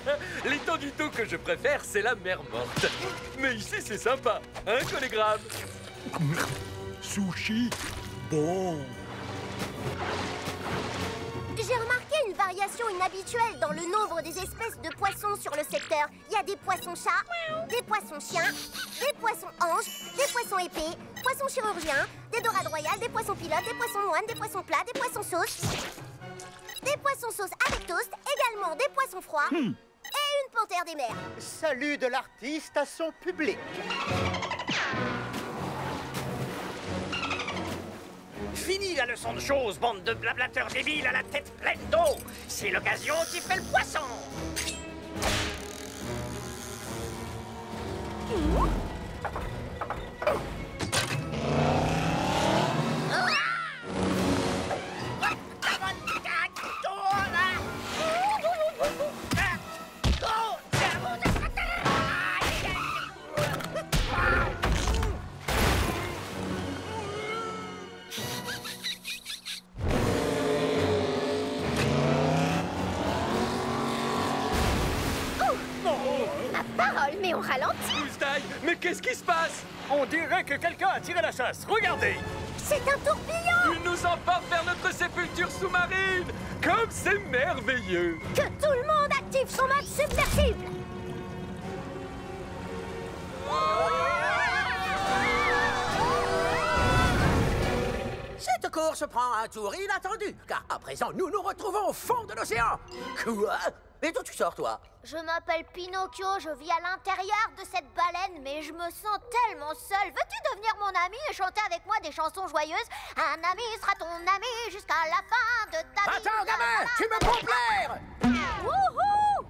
L'étang que je préfère, c'est la mer morte. Mais ici, c'est sympa, hein, collégramme? Sushi Bon J'ai remarqué une variation inhabituelle dans le nombre des espèces de poissons sur le secteur. Il y a des poissons chats, des poissons chiens, des poissons anges, des poissons épées, poissons chirurgiens, des dorades royales, des poissons pilotes, des poissons moines, des poissons plats, des poissons sauces, des poissons sauces avec toast, également des poissons froids et une panthère des mers. Salut de l'artiste à son public. Fini la leçon de choses, bande de blablateurs débiles à la tête pleine d'eau C'est l'occasion qui fait le poisson Ma parole, mais on ralentit. Moustaille, mais qu'est-ce qui se passe? On dirait que quelqu'un a tiré la chasse, regardez. C'est un tourbillon. Il nous emporte vers notre sépulture sous-marine. Comme c'est merveilleux. Que tout le monde active son mode submersible course prend un tour inattendu, car à présent nous nous retrouvons au fond de l'océan. Quoi? Et d'où tu sors, toi? Je m'appelle Pinocchio, je vis à l'intérieur de cette baleine, mais je me sens tellement seule. Veux-tu devenir mon ami et chanter avec moi des chansons joyeuses? Un ami sera ton ami jusqu'à la fin de ta vie. Attends, gamin Tu me pompes l'air Wouhou!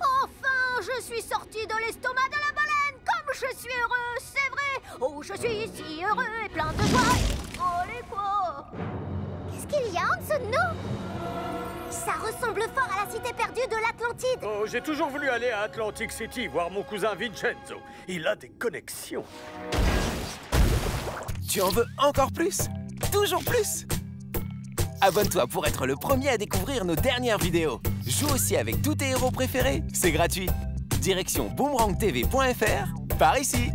Enfin, je suis sortie de l'estomac de la baleine Comme je suis heureux, c'est vrai. Oh, je suis si heureux nous Ça ressemble fort à la cité perdue de l'Atlantide Oh, j'ai toujours voulu aller à Atlantic City voir mon cousin Vincenzo. Il a des connexions. Tu en veux encore plus? Toujours plus? Abonne-toi pour être le premier à découvrir nos dernières vidéos. Joue aussi avec tous tes héros préférés, c'est gratuit. Direction boomerangtv.fr, par ici